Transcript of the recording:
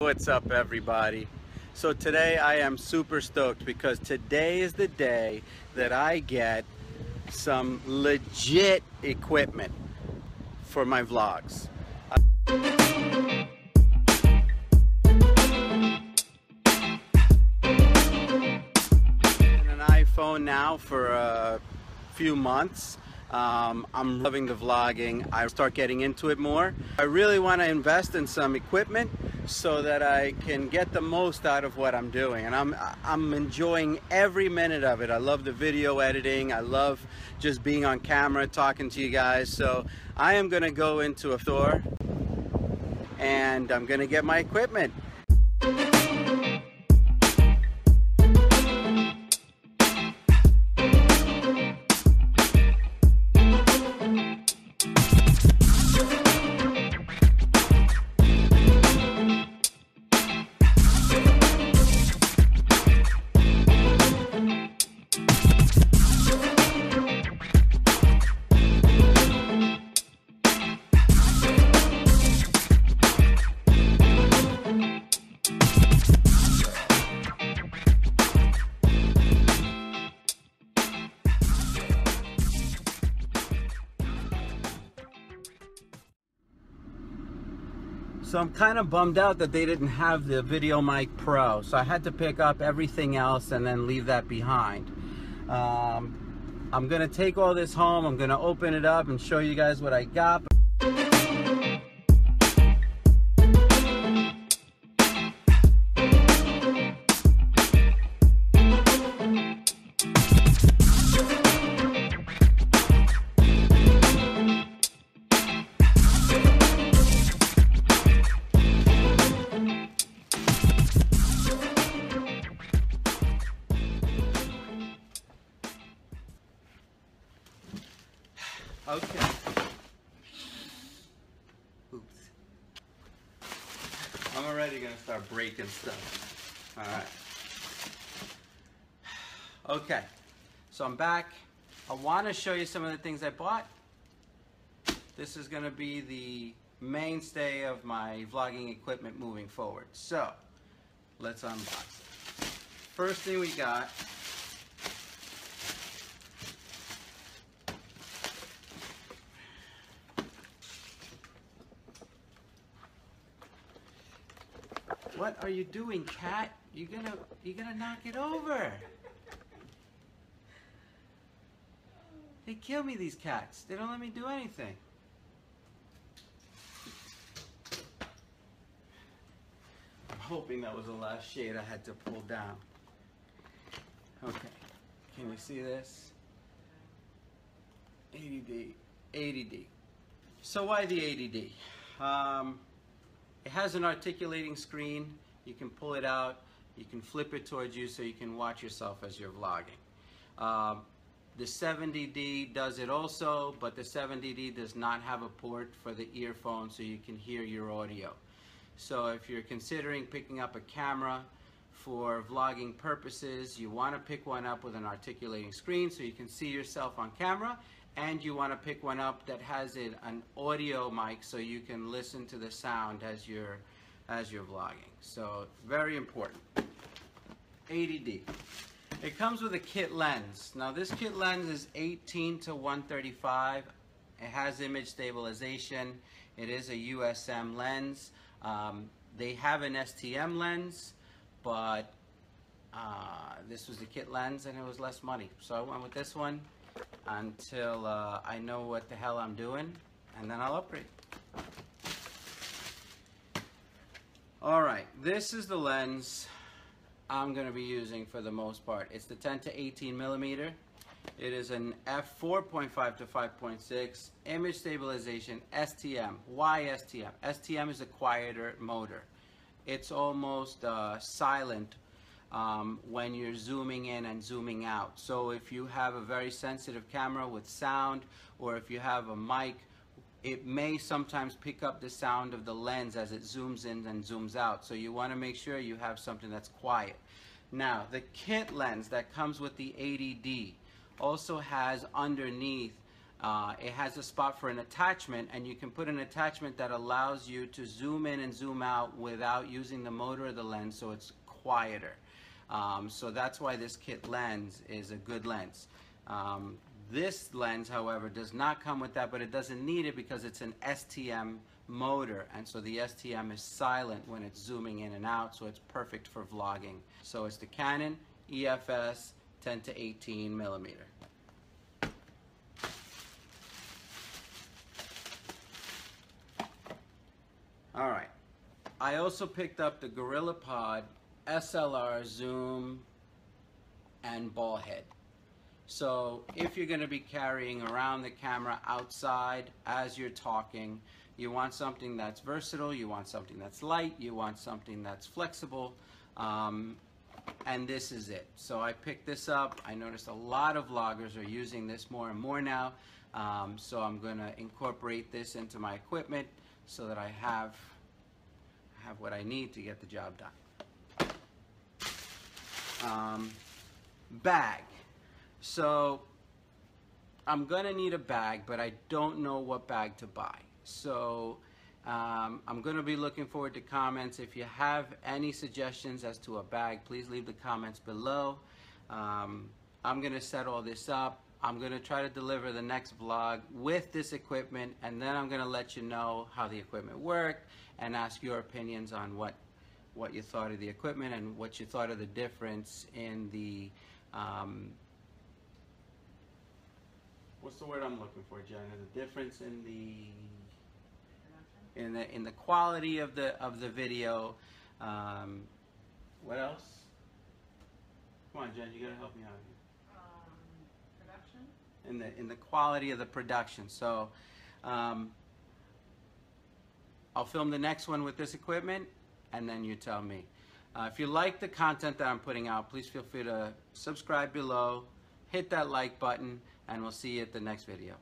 What's up everybody? So today I am super stoked because today is the day that I get some legit equipment for my vlogs. an iPhone now for a few months um, I'm loving the vlogging. I start getting into it more. I really want to invest in some equipment so that I can get the most out of what I'm doing. And I'm, I'm enjoying every minute of it. I love the video editing. I love just being on camera, talking to you guys. So I am going to go into a store and I'm going to get my equipment. So I'm kind of bummed out that they didn't have the VideoMic Pro. So I had to pick up everything else and then leave that behind. Um, I'm gonna take all this home, I'm gonna open it up and show you guys what I got. Okay. Oops. I'm already gonna start breaking stuff. All right. Okay. So I'm back. I want to show you some of the things I bought. This is gonna be the mainstay of my vlogging equipment moving forward. So let's unbox it. First thing we got What are you doing, cat? You're gonna you're gonna knock it over. They kill me, these cats. They don't let me do anything. I'm hoping that was the last shade I had to pull down. Okay, can you see this? 80D, 80D. So why the 80D? Um, it has an articulating screen. You can pull it out. You can flip it towards you so you can watch yourself as you're vlogging. Um, the 70D does it also, but the 70D does not have a port for the earphone so you can hear your audio. So if you're considering picking up a camera for vlogging purposes, you want to pick one up with an articulating screen so you can see yourself on camera and you want to pick one up that has an, an audio mic so you can listen to the sound as you're as you're vlogging. So very important. 80D. It comes with a kit lens. Now this kit lens is 18 to 135. It has image stabilization. It is a USM lens. Um, they have an STM lens, but uh, this was the kit lens and it was less money. So I went with this one until uh, I know what the hell I'm doing, and then I'll upgrade. All right, this is the lens I'm going to be using for the most part. It's the 10 to 18 millimeter. It is an f4.5 to 5.6 image stabilization STM. Why STM? STM is a quieter motor. It's almost uh, silent um, when you're zooming in and zooming out. So if you have a very sensitive camera with sound or if you have a mic, it may sometimes pick up the sound of the lens as it zooms in and zooms out. So you want to make sure you have something that's quiet. Now, the kit lens that comes with the 80D also has underneath Uh, it has a spot for an attachment, and you can put an attachment that allows you to zoom in and zoom out without using the motor of the lens, so it's quieter. Um, so that's why this kit lens is a good lens. Um, this lens, however, does not come with that, but it doesn't need it because it's an STM motor, and so the STM is silent when it's zooming in and out, so it's perfect for vlogging. So it's the Canon EFS 10 to 18 millimeter. All right. I also picked up the GorillaPod SLR zoom and ball head. So if you're going to be carrying around the camera outside as you're talking, you want something that's versatile, you want something that's light, you want something that's flexible, um, and this is it. So I picked this up. I noticed a lot of vloggers are using this more and more now. Um, so I'm going to incorporate this into my equipment so that I have have what I need to get the job done. Um, bag. So I'm gonna need a bag, but I don't know what bag to buy. So um, I'm gonna be looking forward to comments. If you have any suggestions as to a bag, please leave the comments below. Um, I'm gonna set all this up. I'm gonna try to deliver the next vlog with this equipment, and then I'm gonna let you know how the equipment worked and ask your opinions on what what you thought of the equipment and what you thought of the difference in the um, what's the word I'm looking for, Jenna? The difference in the in the in the quality of the of the video. Um, what else? Come on, Jen, you gotta help me out here. Um, production? In the in the quality of the production. So, um, I'll film the next one with this equipment, and then you tell me. Uh, if you like the content that I'm putting out, please feel free to subscribe below, hit that like button, and we'll see you at the next video.